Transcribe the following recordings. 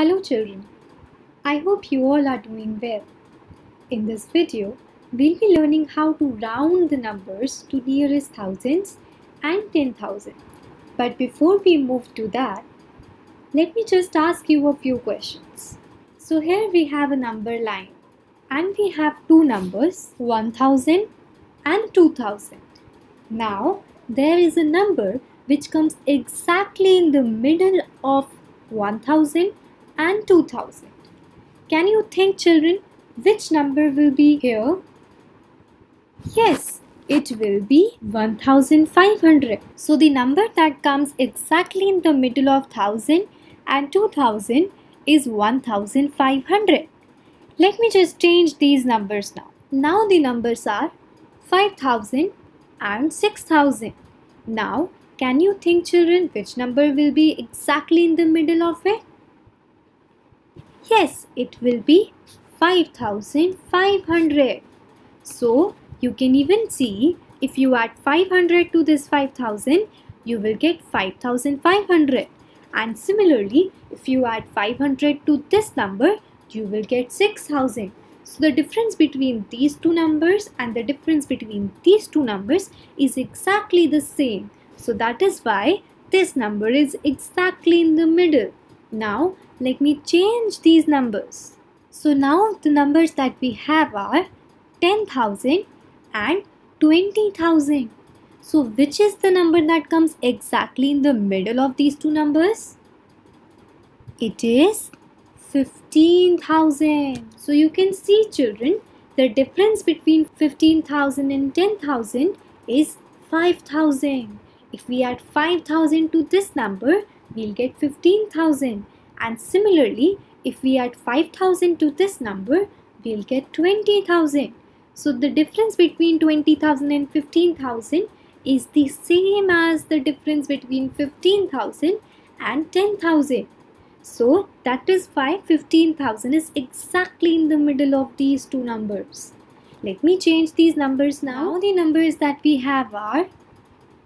Hello children, I hope you all are doing well. In this video, we'll be learning how to round the numbers to nearest thousands and 10,000. But before we move to that, let me just ask you a few questions. So here we have a number line and we have two numbers 1000 and 2000. Now there is a number which comes exactly in the middle of 1000 and 2000. Can you think children which number will be here? Yes, it will be 1500. So the number that comes exactly in the middle of 1000 and 2000 is 1500. Let me just change these numbers now. Now the numbers are 5000 and 6000. Now can you think children which number will be exactly in the middle of it? Yes, it will be 5500. So you can even see if you add 500 to this 5000 you will get 5500 and similarly if you add 500 to this number you will get 6000 so the difference between these two numbers and the difference between these two numbers is exactly the same so that is why this number is exactly in the middle. Now let me change these numbers. So now the numbers that we have are 10,000 and 20,000. So which is the number that comes exactly in the middle of these two numbers? It is 15,000. So you can see children, the difference between 15,000 and 10,000 is 5,000. If we add 5000 to this number, we'll get 15,000. And similarly, if we add 5000 to this number, we'll get 20,000. So the difference between 20,000 and 15,000 is the same as the difference between 15,000 and 10,000. So that is why 15,000 is exactly in the middle of these two numbers. Let me change these numbers now. now the numbers that we have are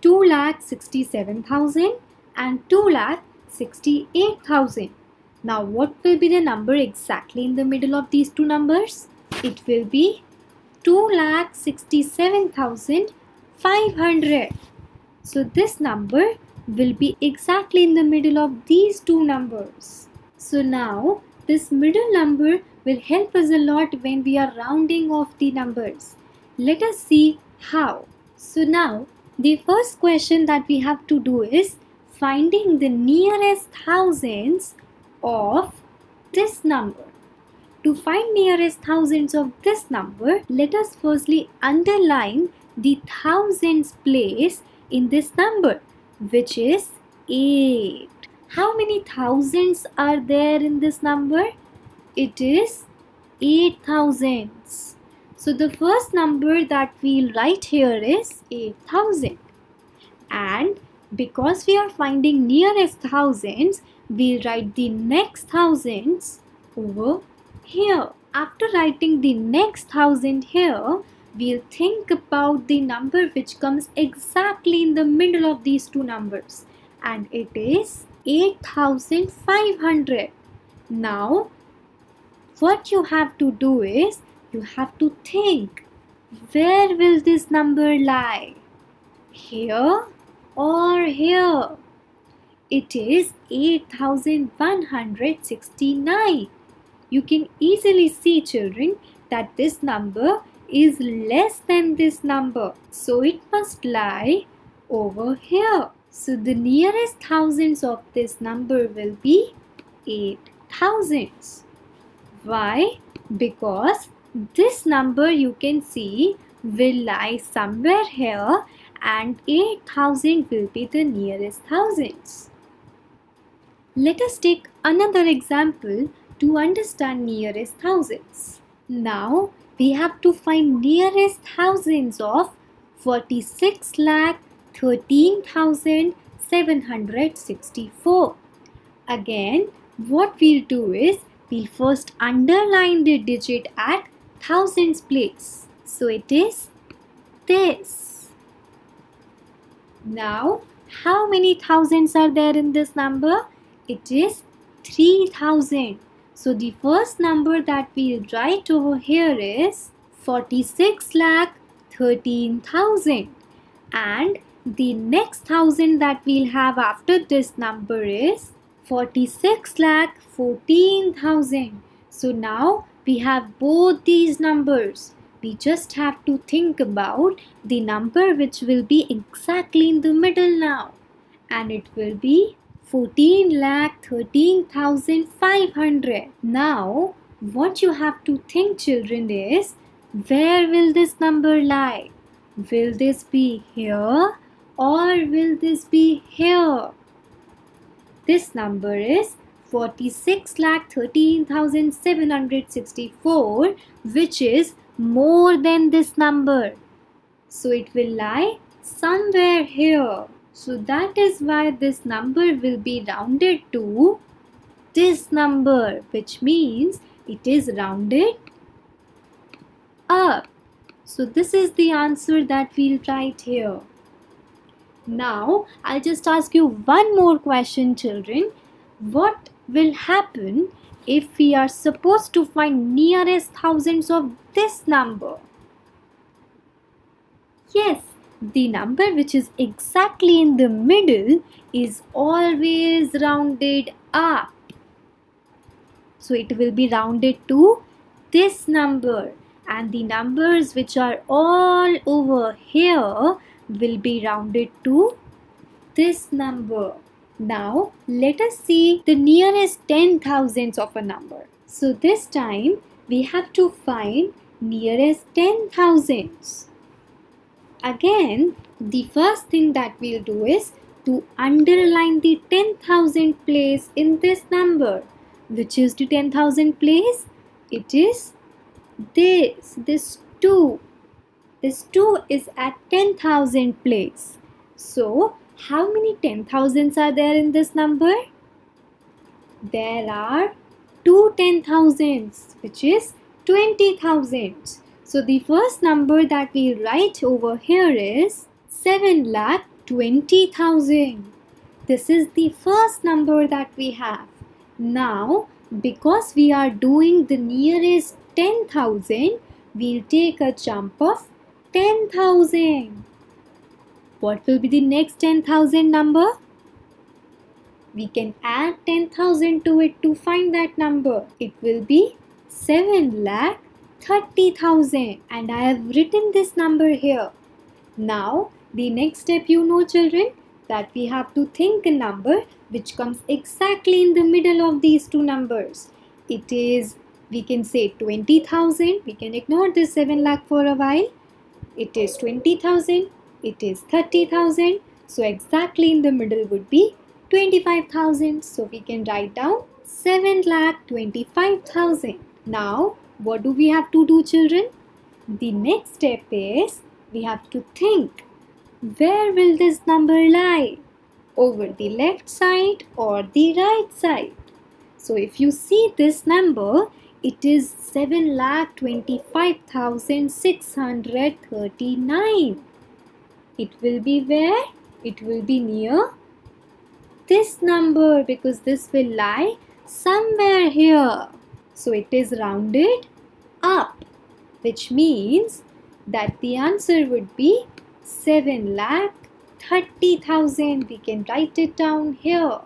2,67,000 and 2,68,000. Now what will be the number exactly in the middle of these two numbers? It will be 2,67,500. So this number will be exactly in the middle of these two numbers. So now this middle number will help us a lot when we are rounding off the numbers. Let us see how. So now the first question that we have to do is finding the nearest thousands of this number. To find nearest thousands of this number, let us firstly underline the thousands place in this number, which is 8. How many thousands are there in this number? It is 8 thousands. So the first number that we'll write here is 8000. And because we are finding nearest thousands, we'll write the next thousands over here. After writing the next thousand here, we'll think about the number which comes exactly in the middle of these two numbers. And it is 8500. Now, what you have to do is you have to think where will this number lie? Here or here? It is 8169. You can easily see children that this number is less than this number. So it must lie over here. So the nearest thousands of this number will be 8 thousands. Why? Because this number you can see will lie somewhere here and 8000 will be the nearest thousands. Let us take another example to understand nearest thousands. Now we have to find nearest thousands of 46 lakh 13,764. Again, what we'll do is we'll first underline the digit at thousands place. So it is this. Now, how many thousands are there in this number? It is 43,000. So the first number that we'll write over here is 46 lakh 13,000 and the next thousand that we'll have after this number is 46 lakh 14,000. So now we have both these numbers. We just have to think about the number which will be exactly in the middle now. And it will be 14 lakh 13,500. Now what you have to think children is where will this number lie? Will this be here or will this be here? This number is 46 lakh 13,764 which is more than this number. So it will lie somewhere here. So that is why this number will be rounded to this number which means it is rounded up. So this is the answer that we'll write here. Now, I'll just ask you one more question children. What will happen if we are supposed to find nearest thousands of this number? Yes, the number which is exactly in the middle is always rounded up. So it will be rounded to this number and the numbers which are all over here will be rounded to this number. Now let us see the nearest ten thousands of a number. So this time we have to find nearest ten thousands. Again the first thing that we'll do is to underline the 10,000 place in this number. Which is the 10,000 place? It is this, this 2 this 2 is at 10,000 place. So, how many 10,000s are there in this number? There are two 10,000s which is 20,000. So, the first number that we write over here is 7 lakh 20,000. This is the first number that we have. Now, because we are doing the nearest 10,000, we'll take a jump of 10,000. What will be the next 10,000 number? We can add 10,000 to it to find that number. It will be 7 lakh 30,000 and I have written this number here. Now the next step you know children that we have to think a number which comes exactly in the middle of these two numbers. It is we can say 20,000 we can ignore this 7 lakh for a while it is 20,000, it is 30,000. So exactly in the middle would be 25,000. So we can write down 7 lakh 25,000. Now what do we have to do children? The next step is we have to think where will this number lie? Over the left side or the right side? So if you see this number, it is 7 lakh 25,639. It will be where? It will be near this number because this will lie somewhere here. So it is rounded up which means that the answer would be 7 lakh 30,000. We can write it down here.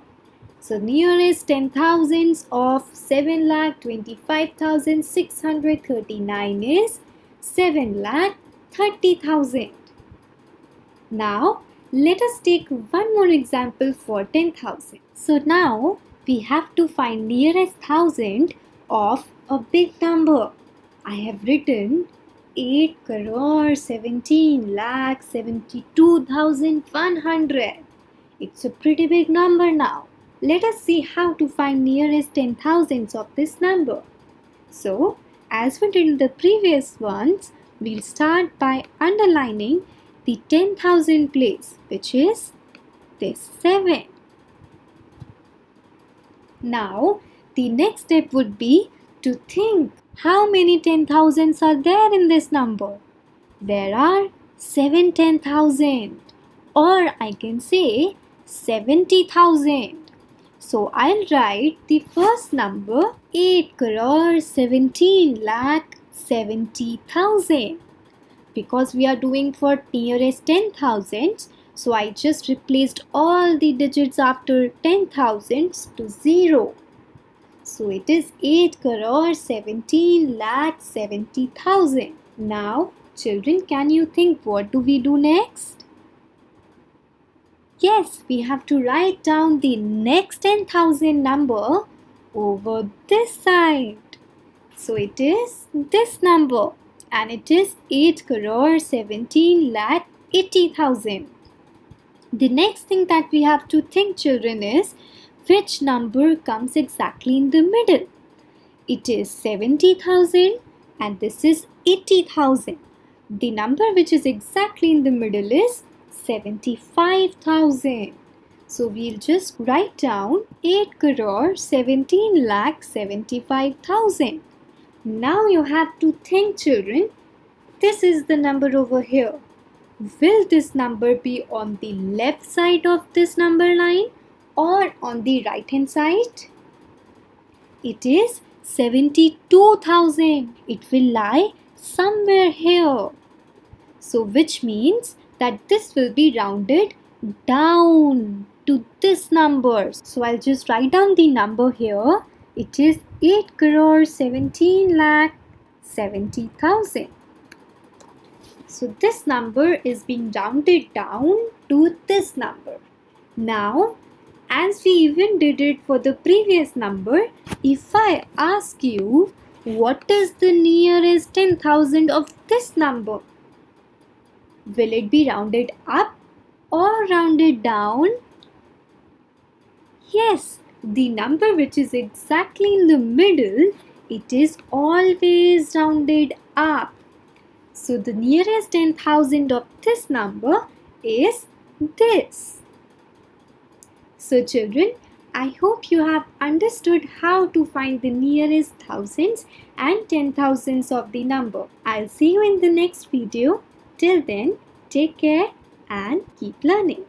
So nearest 10 thousands of 7 lakh 25,639 is 7 lakh 30,000. Now let us take one more example for 10,000. So now we have to find nearest thousand of a big number. I have written 8 crore 17 lakh 72,100. It's a pretty big number now. Let us see how to find nearest ten thousands of this number. So, as we did in the previous ones, we'll start by underlining the 10,000 place, which is this 7. Now, the next step would be to think how many 10,000s are there in this number. There are 7 10,000 or I can say 70,000. So I'll write the first number 8 crore 17 lakh 70,000 because we are doing for nearest 10,000 so I just replaced all the digits after 10,000 to 0. So it is 8 crore 17 lakh 70,000. Now children can you think what do we do next? Yes, we have to write down the next 10,000 number over this side. So it is this number and it is 8 crore 17 lakh 80,000. The next thing that we have to think children is which number comes exactly in the middle. It is 70,000 and this is 80,000. The number which is exactly in the middle is 75,000. So we'll just write down 8 crore 17 lakh 75,000. Now you have to think children, this is the number over here. Will this number be on the left side of this number line or on the right hand side? It is 72,000. It will lie somewhere here. So which means that this will be rounded down to this number. So I'll just write down the number here. It is 8 crore 17 lakh 70,000. So this number is being rounded down to this number. Now, as we even did it for the previous number, if I ask you what is the nearest 10,000 of this number? Will it be rounded up or rounded down? Yes, the number which is exactly in the middle, it is always rounded up. So the nearest 10,000 of this number is this. So children, I hope you have understood how to find the nearest thousands and ten thousands of the number. I'll see you in the next video. Till then, take care and keep learning.